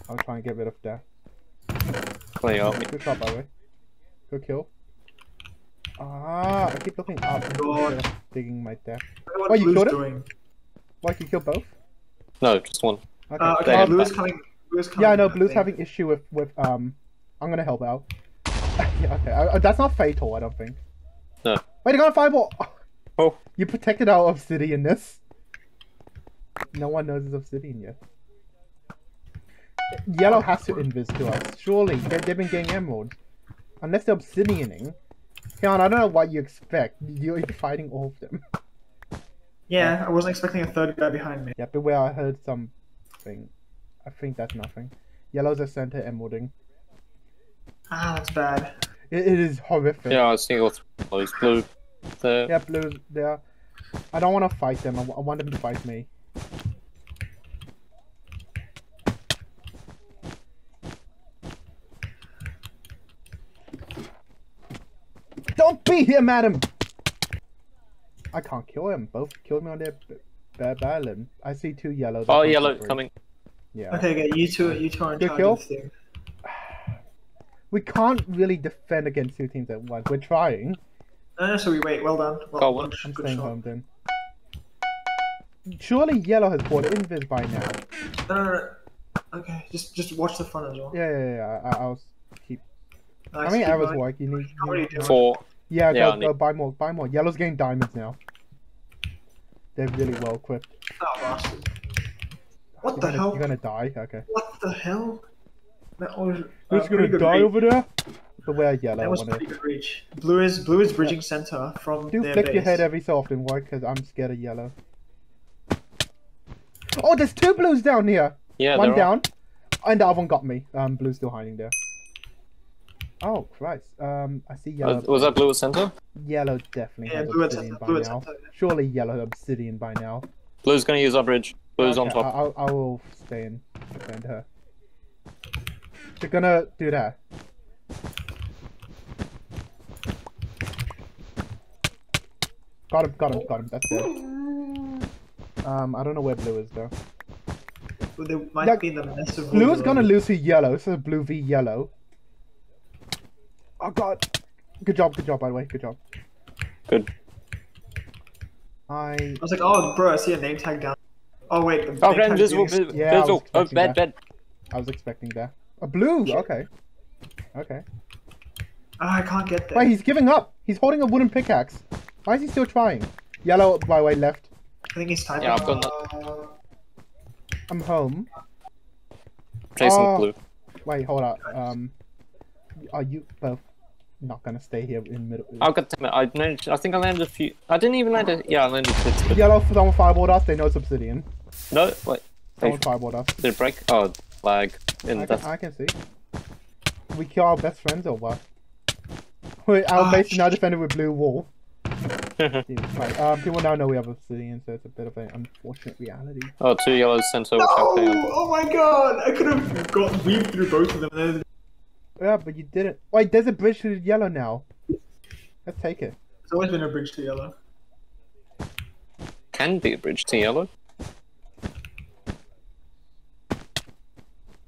I'll try and get rid of that.
Play out.
Good shot, by the way. Good kill. Ah, I keep looking up instead
God.
of digging my death.
I don't
Oh, you
Blue's
killed it?
doing.
Why you kill both?
No, just one.
Okay.
Uh,
They
okay,
have
Blue is coming. Blue is coming.
yeah, I know. Blue's
think.
having issue with with um. I'm gonna help out. Yeah, okay. Uh, that's not fatal. I don't think.
No.
Wait, I got a fireball.
Oh,
You protected our obsidianness. No one knows it's obsidian yet. Yellow has to invis to us. Surely, they, they've been getting emeralds. Unless they're obsidianing. Keon, I don't know what you expect. You're fighting all of them.
Yeah, I wasn't expecting a third guy behind me.
Yeah, beware, I heard something. I think that's nothing. Yellow's a center emeralding.
Ah, that's bad.
It, it is horrific.
yeah, I see all three of those. Blue. There.
Yeah, blues, there. I don't want to fight them. I, I want them to fight me. Don't be here, madam! I can't kill him. Both killed me on their b- bad island. I see two yellows.
Oh, yellow
three.
coming.
Yeah.
Okay, okay, you two, you two are in
Good
charge
kill?
of this thing.
We can't really defend against two teams at once. We're trying.
No, no, so we wait. Well done. Well,
oh, Go
good,
I'm
good
staying
shot.
home then. Surely yellow has bought invis by now.
No, no, no. Okay, just just watch the front as well.
Yeah, yeah, yeah. I, I'll keep.
Nice,
How many
keep
arrows
going.
work? You need.
How many do
Four.
Yeah,
Yeah,
go,
I
go
need-
buy more, buy more. Yellow's getting diamonds now. They're really well equipped.
Oh, bastard. What
You're
the
gonna,
hell?
You're gonna die. Okay.
What the hell? That was. uh,
Who's gonna die
reach.
over there? But where yellow?
That
I
was pretty good reach. Blue is blue is bridging center from
Do
their
flick
base.
your head every so often, why? Because I'm scared of yellow. Oh, there's two blues down here.
Yeah,
one
there are.
down, and the other one got me. Um, blue's still hiding there. Oh Christ! Um, I see yellow.
Was, was that blue at center?
Yellow definitely
Yeah,
has
blue
obsidian
center.
by
Blue at
now.
center.
Surely yellow obsidian by now.
Blue's gonna use our bridge. Blue's on top.
I, I'll, I will stay and defend her. They're gonna do that. Got him, got him, got him. That's dead. Um, I don't know where blue is though.
Well, They might
Yeah,
be the mess of
Blue is gonna lose to yellow. So blue v yellow. Oh god. Good job, good job by the way. Good job.
Good.
I
I was like, oh, bro, I see a name tag down. Oh wait, the
Oh,
name tag's
invisible.
doing-
vis-
Yeah, I was
Oh, bed,
that.
bed.
I was expecting that. A blue. Okay. Okay.
Ah, I can't get there.
Wait, he's giving up. He's holding a wooden pickaxe. Why is he still trying? Yellow, by the way, left.
I think he's typing.
Yeah, I've got
Uh,
I'm home.
Chasing
Oh.
blue.
Wait, hold up. Um, are you both not gonna stay here in middle?
I've got. Damn I managed. I think I landed a few. I didn't even land a. Yeah, I landed a bit.
Yellow, someone fireballed us. They know it's obsidian.
No, wait. They,
Someone fireballed us.
did it break? Oh, lag. In
I can, I can see. We kill our best friends or what? Wait, our
Ah,
base is now defended with blue wall. Jesus Um, people now know we have obsidian, so it's a bit of an unfortunate reality.
oh, two yellows center. Which
no!
I'll pay on.
Oh my god! I could have got weaved through both of them. and then
Yeah, but you didn't. Wait, there's a bridge to yellow now. Let's take it.
There's always been a bridge to yellow.
Can be a bridge to yellow.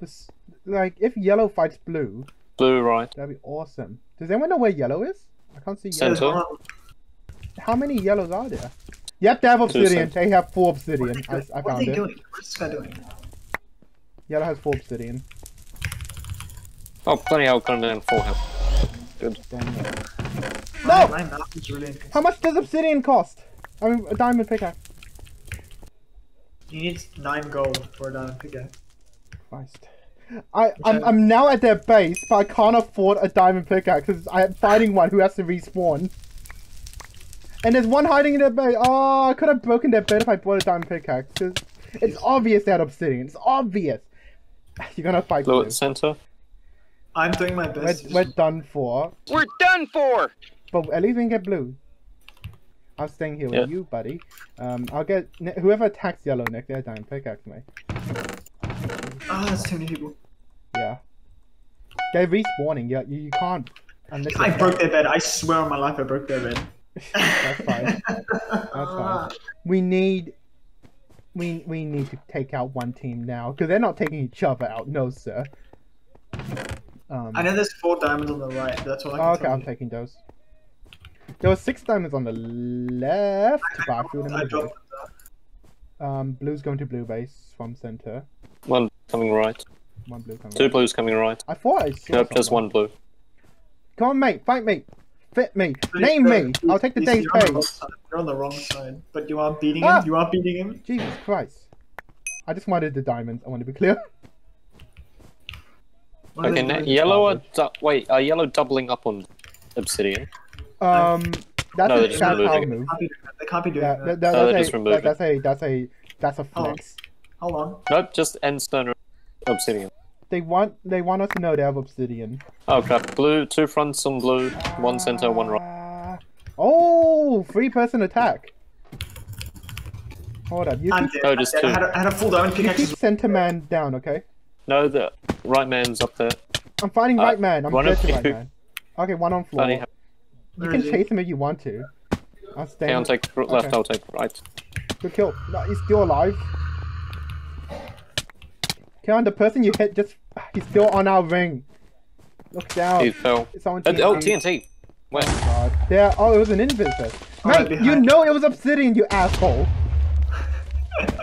This, like, if yellow fights blue,
Blue right.
that'd be awesome. Does anyone know where yellow is? I can't see yellow.
There's
Center.
How many yellows are there? Yep, they have obsidian. They have four
What
obsidian.
are
I,
they,
I
what are they
it.
doing? What's this guy doing?
Yellow has four obsidian.
Oh, bloody hell! Got him down full health. Good.
Damn it. No!
my map is really.
How much does obsidian cost? I mean, a diamond pickaxe.
You need nine gold for a diamond pickaxe.
Christ. I, I'm, I'm now at their base, but I can't afford a diamond pickaxe because I'm fighting one who has to respawn. And there's one hiding in their base. Oh, I could have broken their bed if I bought a diamond pickaxe. 'cause it's obvious they had obsidian. It's obvious. You're gonna fight
Blue
blue.
at center.
I'm doing my
We're,
best.
we're done for.
We're done for!
But at least we can get blue. I'm staying here
Yeah.
with you, buddy. Um, I'll get whoever attacks yellow next. They're diamond pickaxe me.
Ah, that's too many people.
Yeah. They're respawning. Yeah, you, you can't. Unless
I broke their bed. I swear on my life, I broke their bed.
That's fine. That's fine. We need we we need to take out one team now because they're not taking each other out. No, sir. Um,
I know there's four diamonds on the right. That's all I can
oh, okay,
tell
I'm
you.
taking those. There was six diamonds on the left, but I threw them in
I dropped them.
Um, blue's going to blue base from center.
One coming right.
One blue coming.
Two
right.
blues coming right.
I thought I saw.
Nope, just one blue.
Come on, mate, fight me, fit me,
Please,
name me. I'll take the
please,
day's
you're on the
pay.
wrong side. You're on the wrong side, but you aren't beating
Ah!
him. You aren't beating him.
Jesus Christ! I just wanted the diamonds. I want to be clear.
What
Okay, now yellow are wait, are yellow doubling up on obsidian?
Um, that's
No,
a
just
Chad
removing
move.
They can't be doing that. They can't be doing
Yeah,
that.
that, that,
No,
that's,
just
a,
removing.
that, that's a that's a that's a
Oh.
flex.
Hold on.
Nope, just endstone or obsidian.
They want they want us to know they have obsidian.
Oh crap, blue, two fronts on blue, one center, one right.
Ah. Oh, three person attack. Hold up, you
I'm
keep,
dead.
Oh,
I'm
just
dead. I
two.
had, a, I had a full diamond
you
pickaxe.
keep center man down, okay?
No, the right man's up there.
I'm fighting
Uh,
right man. I'm
one of
dead to right man. Okay, one on floor.
Bloody
You can chase him if you want to. I'm staying.
Okay, I'll take left,
Okay.
I'll take right.
Good kill. No, he's still alive. Keon, the person you hit just he's still on our ring. Look down.
He fell.
It's on
Uh,
TNT.
oh, TNT! Where?
Oh god. There oh it was an invis vest. Mate,
behind.
you know it was obsidian, you asshole.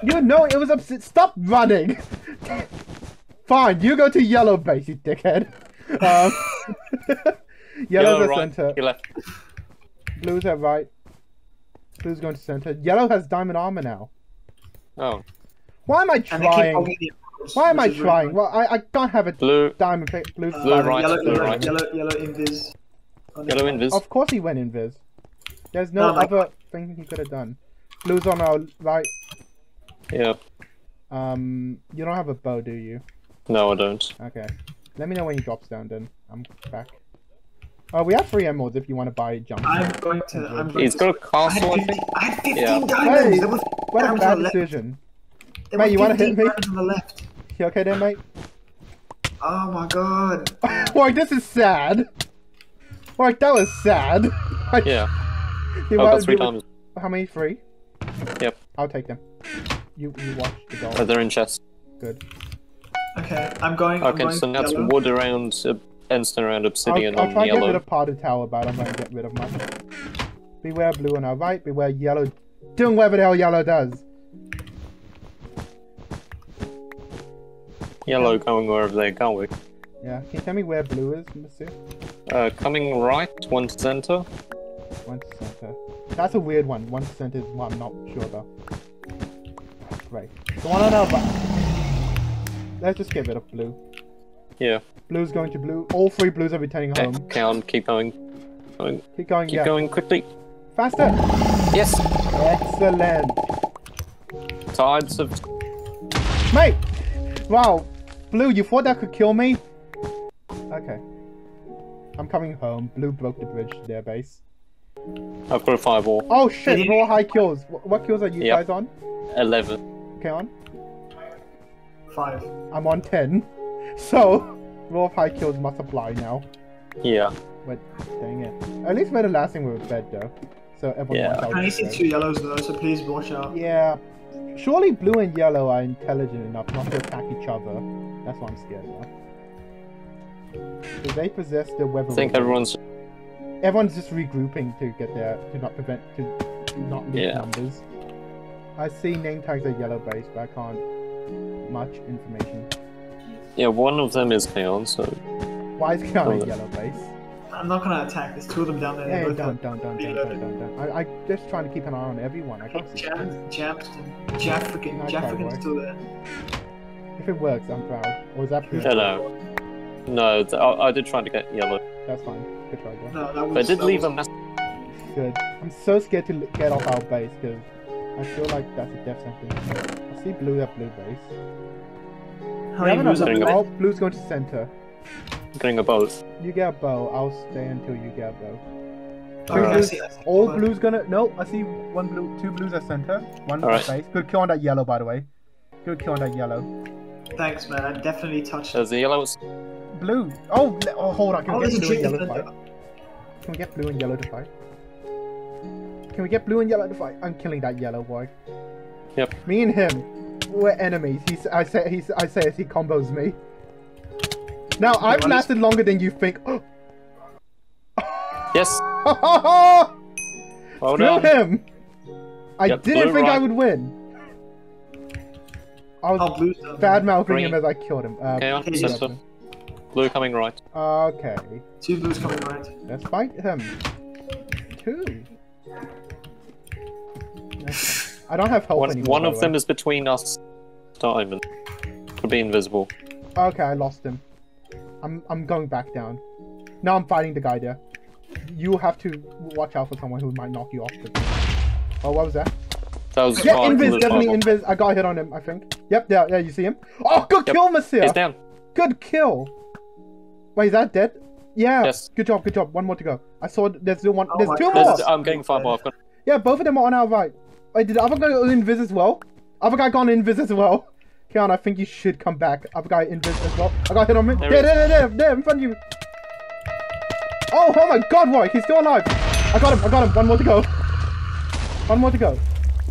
you know it was obsidian. Stop running. Fine, you go to yellow base, you dickhead. Um, yellow's
Yellow
at
right,
center.
he left.
Blue's at right. Blue's going to center. Yellow has diamond armor now.
Oh,
Why am I
And they keep
trying?
Holding the apples,
Why am I
which really
trying? Well, I, I can't have a
blue,
diamond pick. Blue,
Uh,
Blue
diamond-
right,
yellow,
blue
yellow,
right.
yellow, yellow invis. on
yellow
right.
invis.
Of course he went invis. There's no
No, like-
other thing he could have done. Blue's on our right.
Yeah.
Um, you don't have a bow, do you?
No, I don't.
Okay. Let me know when he drops down. Then I'm back. Oh, we have three emeralds if you want to buy jump.
I'm going to. I'm going
He's
to,
got a
had,
castle, I
15,
think.
I had 15
Yeah.
diamonds.
Hey,
there were
What a
diamonds
bad
on left.
decision. Mate, you wanna hit me?
on the left.
You okay there, mate?
Oh my god.
Boy, this is sad. Boy, that was sad.
Yeah.
You
I
wanna
got three
do-
diamonds.
How many? Three?
Yep.
I'll take them. You you watch the
Oh,
dog.
they're in chests.
Good.
Okay, I'm going. I'm
Okay,
going
so
to
that's
yellow.
wood around, uh, endstone around obsidian
I'll, I'll
on
try and get rid of part of tower, but I'm going to get rid of much. Beware blue on our right, beware yellow. Doing whatever the hell yellow does.
Yellow going wherever they're going.
Yeah, can you tell me where blue is, Monsieur?
Uh, coming right, one to center.
One to center. That's a weird one. One to center is one I'm not sure about. Right. The one on our right. Let's just get rid of blue.
Yeah.
Blue's going to blue. All three blues are returning
Okay,
home.
count, keep going. going
Keep going,
keep
yeah.
going quickly.
Faster!
Yes!
Excellent!
Tides of.
Mate! Wow! Blue, you thought that could kill me? Okay. I'm coming home. Blue broke the bridge to their base.
I've got a fireball.
Oh shit,
Did he-
raw high kills. What kills are you
Yep.
guys on?
11.
Okay, on?
Five.
I'm on 10. So, raw high kills must apply now.
Yeah.
But, dang it. At least we're the last thing we were bed though. So everyone
Yeah.
wants out
I only see two yellows though, so please watch out.
Yeah. Surely blue and yellow are intelligent enough not to attack each other. That's what I'm scared of. Do they possess the weather?
I think
report?
everyone's.
Everyone's just regrouping to get there to not prevent to, to not lose
Yeah.
numbers. I see name tags at yellow base, but I can't much information.
Yeah, one of them is Kaon, so.
Why is Kiana
Hold
at yellow base?
I'm not gonna attack. There's two of them down there.
Yeah, don't, don't, don't, don't, don't, don't, don't. I, I just trying to keep an eye on everyone. I can't oh, see.
Jam, Jamston, Jafrican,
I tried,
Jafrican's
boy.
still there.
If it works, I'm proud. Or is that blue?
Hello. No, th- I, I did try to get yellow.
That's fine. Good try, bro.
No, that was.
But I did
that
leave a
was-
message.
Good. I'm so scared to l- get off our base because I feel like that's a death sentence. I see blue at blue base.
How
We have
many
enough-
blues are
Getting
there?
Oh, blue's going to center.
Getting a boat.
You get a bow. I'll stay until you get a bow.
Oh, okay,
blues-
see, I see.
All
Hold
blues gonna no. I see one blue, two blues at center, one
All
at
right.
base. Good kill on that yellow, by the way. Good kill on that yellow.
Thanks, man. I definitely touched.
There's the yellows.
Blue. Oh, le- oh hold on. Can
Oh,
we get blue and yellow to fight? Can we get blue and yellow to fight? Can we get blue and yellow to fight? I'm killing that yellow boy.
Yep.
Me and him, we're enemies. He's, I say, he's, I say as he combos me. Now I've
honest-
lasted longer than you think.
Yes.
Well
Well
Screw
done.
him! I
Yep,
didn't
blue
think I would win. I was
Oh, blue's done.
bad mouthing him as I killed him. Uh,
Okay, on
Okay,
center. Blue coming right.
okay,
Two blues coming right.
let's fight him. Two. I don't have help
One,
anymore.
one of them
way.
is between us. Diamond. Could be invisible.
Okay, I lost him. I'm I'm going back down. Now I'm fighting the guy there. You have to watch out for someone who might knock you off. The... Oh, what was that?
That was
Yeah, invis, definitely
fireball.
invis. I got a hit on him, I think. Yep, there, yeah, you see him? Oh, good
Yep.
kill, Monsieur!
He's down.
Good kill. Wait, is that dead? Yeah.
Yes.
Good job, good job. One more to go. I saw there's still one.
Oh
there's two
God.
more.
There's, I'm getting fireball. I've got
Yeah, both of them are on our right. Wait, did the other guy go invis as well? Other guy gone invis as well. Keon, I think you should come back. Other guy invis as well. I got hit on him.
There
There, there, there, there, there, in front of you. Oh, oh my God, Roy, he's still alive. I got him. I got him. One more to go. One more to go.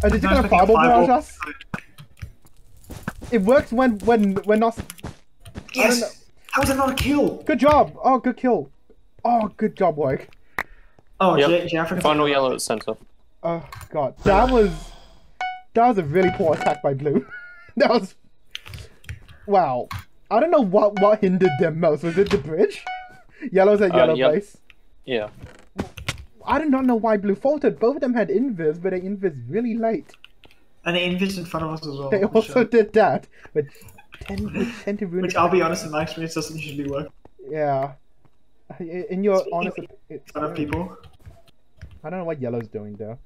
Uh, did you
Nice
gonna fireball
fireball.
barrage us? It works when when when not.
Yes!
know.
How was that not a kill?
Good job. Oh, good kill. Oh, good job, work.
Oh,
Yep.
J, J Africa.
final yellow at center.
Oh god, that was that was a really poor attack by blue. that was wow. I don't know what what hindered them most. Was it the bridge? Yellow's at
Uh,
yellow
yep.
base.
Yeah.
I do not know why blue faltered. Both of them had invis, but they invis really late.
And they invis in front of us as well.
They also
uh,
did that, but tend, which tend to really.
Which I'll be honest, in my experience, doesn't usually work
Yeah. In in your
Speaking
honest,
of- in front of people.
I don't know what yellow's doing though.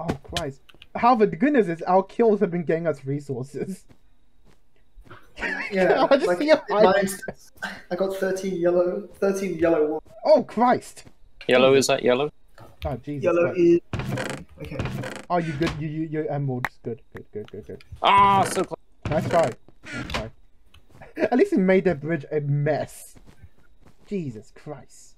Oh Christ! However, the goodness is our kills have been getting us resources.
Yeah,
I just
like,
see a
mine's- I got 13 yellow, 13 yellow ones.
Oh Christ!
Yellow is that yellow?
Oh Jesus!
Yellow
Christ.
is. Okay.
Oh, you good? You you you emeralds. Good, good, good, good, good.
Ah, so close.
Nice try. Nice try. At least it made the bridge a mess. Jesus Christ!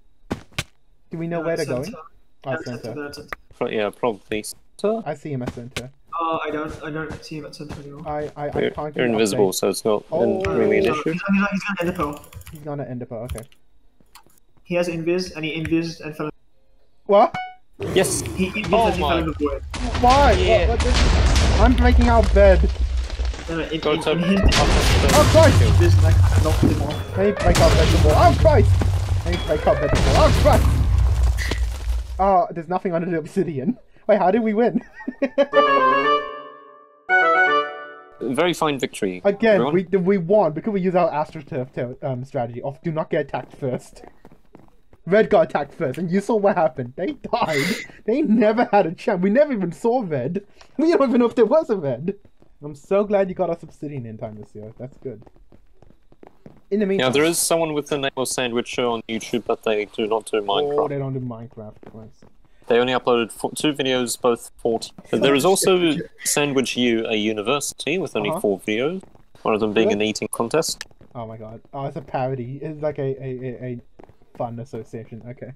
Do we know where they're going? Oh,
That's
center.
center. That's center.
Yeah, probably center.
I see him at center.
Oh, I don't. I don't see him at center anymore.
I I, I
You're,
can't.
you're
get an
invisible,
update.
so it's not
Oh.
really an
He's
issue.
on- He's on, he's on Ender Pearl.
He's gonna end up. Okay.
He has invis, and he invis and fell.
What?
Yes.
He invis
Oh
and he fell
my.
in the void.
Why?
Yeah.
What, what? I'm breaking out bed.
No, no, it,
Go
it,
to.
it, hit
Oh Christ!
invis and like knocked him off.
I need to break out bed some more. Oh Christ! I need to break out bed some more. Oh Christ! Oh, there's nothing under the obsidian. Wait, how did we win?
Very fine victory.
Again,
everyone.
we we won because we use our astroturf to, um, strategy of do not get attacked first. Red got attacked first, and you saw what happened. They died. They never had a chance. We never even saw red. We don't even know if there was a red. I'm so glad you got us obsidian in time this year. That's good. In the
Yeah,
meantime,
there is someone with the name of Sandwich Show on YouTube, but they do not do Minecraft.
Oh,
Minecraft.
they don't do Minecraft.
They only uploaded four, two videos, both 40. There is also Sandwich U, a university, with only
Uh-huh.
four videos. One of them being an eating contest.
Oh my god. Oh, it's a parody. It's like a a, a, a fun association. Okay.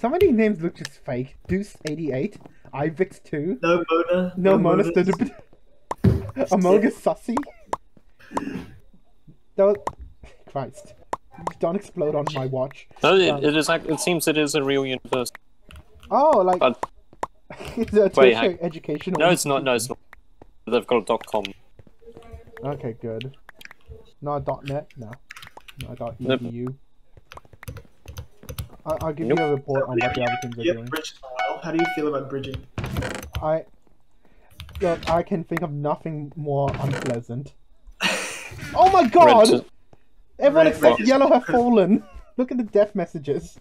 Some of these names look just fake. Deuce eighty eight, Ivix two,
No Mona.
no Mona
Monas.
stood Amogus Sussy. That was Christ. Don't explode on my watch.
No, it,
Um,
it is. ac- It seems it is a real universe.
Oh, like
But-
it's a
Wait,
tertiary
hang-
educational.
No, it's not. No, it's not. They've got a dot com.
Okay, good. Not dot net, no. Not dot
Nope.
edu. I, I'll give
Nope.
you a report on what the other things are
Yep,
doing.
bridged for a while. How do you feel about bridging?
I look, I can think of nothing more unpleasant. Oh my god!
Red-
Everyone
Red-
except
red
Yellow have fallen. Look at the death messages.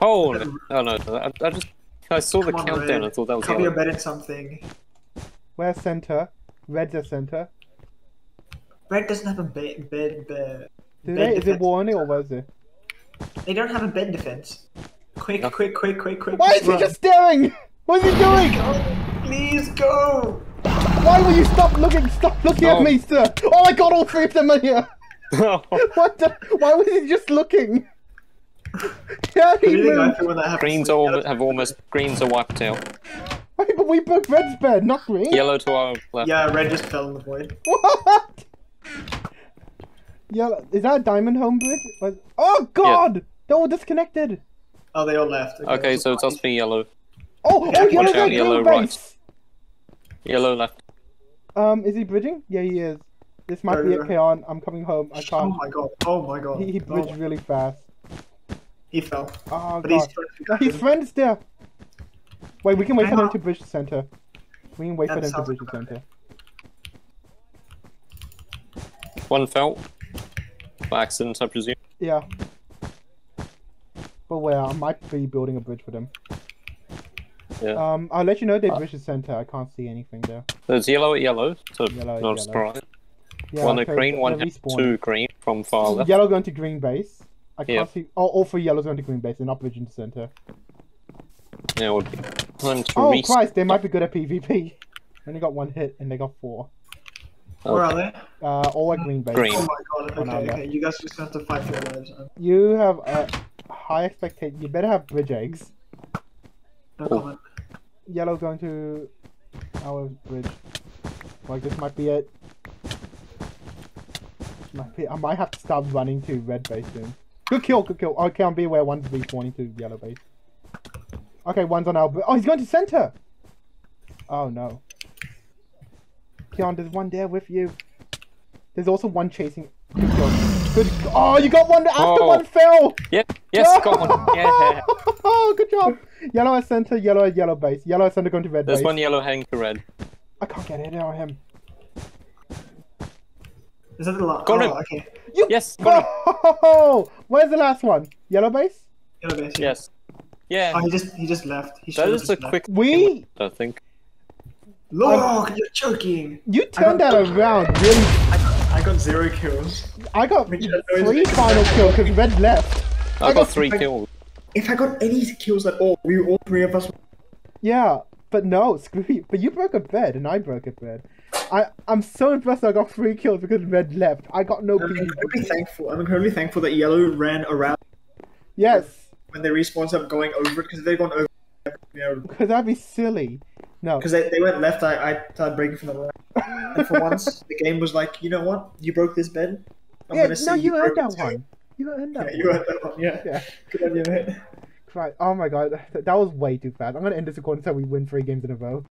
Oh, no, oh, no. I, I just. I saw the
on,
countdown.
Red.
I thought that was
Cover your
yellow.
bed in something.
Where's center? Red's at center.
Red doesn't have a bed. bed, bed
Do they? Is it
defense.
warning or was it?
They don't have a bed defense. Quick,
No.
quick, quick, quick, quick.
Why is he just staring? What is he doing?
Go, please go.
Why will you stop looking? Stop looking
No.
at me, sir! Oh my god, all three of them are here! What the? Why was he just looking? Yeah, he moved.
Like that
greens all almost, have almost. Greens are wiped out.
Wait, but we broke red's bed, not green.
Yellow to our left.
Yeah, red just fell in the void.
What? Yellow. Is that a diamond home bridge? Was- Oh God! They're all disconnected.
Oh, they all left.
Okay, so it's us being yellow.
Oh,
Okay,
oh
watch
yellow's
out,
at
yellow, right.
base.
Yellow left.
Um, is he bridging? Yeah, he is. This might
Right,
be it,
right.
Kaon. I'm coming home. I
Oh
can't.
Oh my god. Oh my god.
He, he
Oh,
bridged really fast.
he fell.
Oh
But he's
God. No, his friend's there. Wait, we can wait for
Hang
them to bridge the center. We can wait
That
for them to bridge the center.
One fell. By accident, I presume.
Yeah. But where I might be building a bridge for them.
Yeah.
Um, I'll let you know they
Uh,
bridge the center. I can't see anything there.
There's yellow at yellow, so
Yellow
not a surprise.
Yeah,
one at
okay,
green, one two green from far left.
Yellow going to green base. I can't
Yeah.
see. Oh, all three yellows going to green base. They're not bridging the center.
Yeah, it would be time to
Oh. Christ, they might be good at PvP. They only got one hit and they got four.
Where are they?
Uh, all at green base.
Green.
Oh my god. Okay, okay. You guys just have to fight for your lives.
You have a high expectation. You better have bridge eggs.
No
Oh.
comment.
Yellow going to our bridge. Like this might be it. Might be, I might have to start running to red base soon. Good kill, good kill. Okay, I'm be aware one's respawning to yellow base. Okay, one's on our. Oh, he's going to center. Oh no. Keon, there's one there with you. There's also one chasing. Good kill. Good. Oh, you got one after
Oh.
one fell.
Yeah, yes, got one. Yeah.
Oh, good job. Yellow at center, yellow at yellow base. Yellow at center going to red
There's
base.
one yellow heading to red.
I can't get it on him.
Is that the last?
Got
oh,
him.
okay.
You...
Yes, got him.
Oh, where's the last one? Yellow base?
Yellow base.
Yes. Yeah.
Oh, he just he just left. He
that
should've just
a
left.
quick.
We,
I think.
Look, oh, you're joking.
you turned that around really.
I got, I got zero kills.
I got
Which I
three final kills because red left.
I,
I
got
got-
three
I-
kills.
If I got any kills at all, we all three of us.
Yeah, but no, screw you. But you broke a bed and I broke a bed. I I'm so impressed I got three kills because red left. I got no
I'm incredibly thankful. I'm incredibly thankful that yellow ran around
Yes,
when they respawned up going over it because if they'd gone over, you know,
because that'd be silly. No.
because they, they went left, I, I started breaking from the right. And for once, the game was like, you know what? You broke this bed. I'm
yeah, no, you earned
broke
that one. You earned that
Yeah, you
one.
earned that one. Yeah.
Yeah.
Good on you, mate.
Right. Oh my god, that was way too fast. I'm gonna end this recording so we win three games in a row.